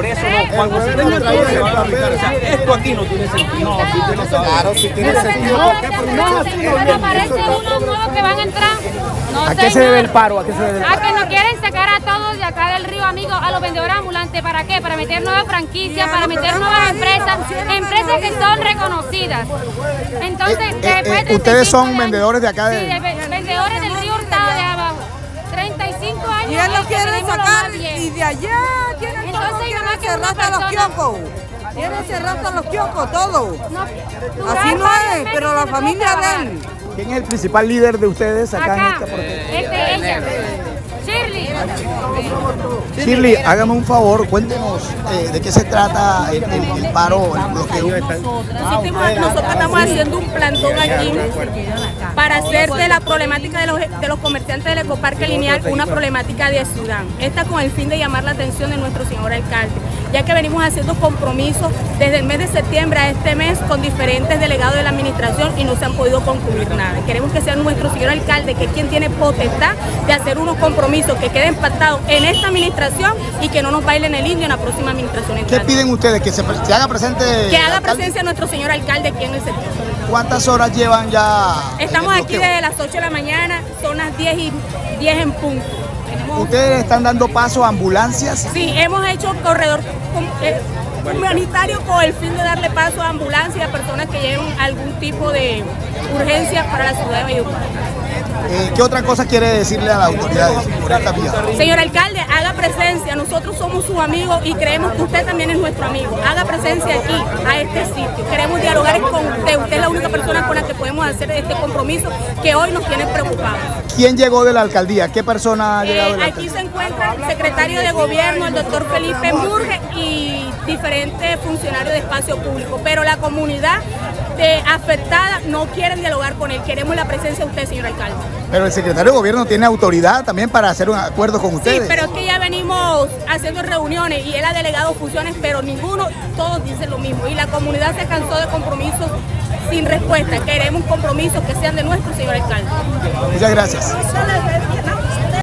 Por eso no, cuando se tenga todo se va a aplicar. O sea, esto aquí no tiene sentido. No, sí tiene Claro, sí tiene sentido. pero, ¿Por qué? Porque no, pero, pero parece unos nuevos que van a entrar. No, ¿A qué se debe el paro? ¿A qué se debe el A que nos quieren sacar a todos de acá del río, amigos, a los vendedores ambulantes. ¿Para qué? Para meter nuevas franquicias, para meter nuevas empresas, empresas que son reconocidas. Entonces, Eh, eh, después eh, de ustedes son 35 años- vendedores de acá de- Sí, de ve- vendedores del río. 35 años. Y él lo que quiere tenemos lo sacar y de allá quieren Entonces, quieren cerrar hasta los kioscos. Quieren cerrar hasta los kioscos, todo. No, Así no es, pero la familia de él. ¿Quién es el principal líder de ustedes acá, en esta protesta? este, ella. Shirley. Hágame un favor, cuéntenos eh, de qué se trata el, el- el paro, el bloqueo. Nosotros, nosotros estamos haciendo un plantón aquí para hacer de la problemática de los, de los comerciantes del ecoparque lineal una problemática de ciudad. Esta con el fin de llamar la atención de nuestro señor alcalde, ya que venimos haciendo compromisos desde el mes de septiembre a este mes con diferentes delegados de la administración y no se han podido concluir nada. Queremos que sea nuestro señor alcalde que es quien tiene potestad de hacer unos compromisos que queden pactados en esta administración y que no nos bailen el indio en la próxima administración ¿Qué piden ustedes? ¿Que se, haga presente? Que haga alcalde? presencia nuestro señor alcalde aquí en el sector. ¿Cuántas horas llevan ya? Estamos aquí desde las 8 de la mañana, son las 10 y 10 en punto. ¿Ustedes están dando paso a ambulancias? Sí, hemos hecho corredor eh, humanitario con el fin de darle paso a ambulancias, a personas que lleven algún tipo de urgencia para la ciudad de Valledupar. Eh, ¿Qué otra cosa quiere decirle a las autoridades por esta vía? Señor alcalde, haga presencia, nosotros somos sus amigos y creemos que usted también es nuestro amigo. Haga presencia aquí, a este sitio. Queremos dialogar con usted, usted es la única persona con la que podemos hacer este compromiso que hoy nos tiene preocupados. ¿Quién llegó de la alcaldía? ¿Qué persona ha llegado de la Eh, aquí se encuentra el secretario de gobierno, el doctor Felipe Murge y diferentes funcionarios de espacio público, pero la comunidad de afectada no quieren dialogar con él. Queremos la presencia de usted, señor alcalde. Pero el secretario de gobierno tiene autoridad también para hacer un acuerdo con Sí, ustedes. pero es que ya haciendo reuniones y él ha delegado funciones, pero ninguno, todos dicen lo mismo. Y la comunidad se cansó de compromisos sin respuesta. Queremos compromisos que sean de nuestro señor alcalde. Muchas gracias.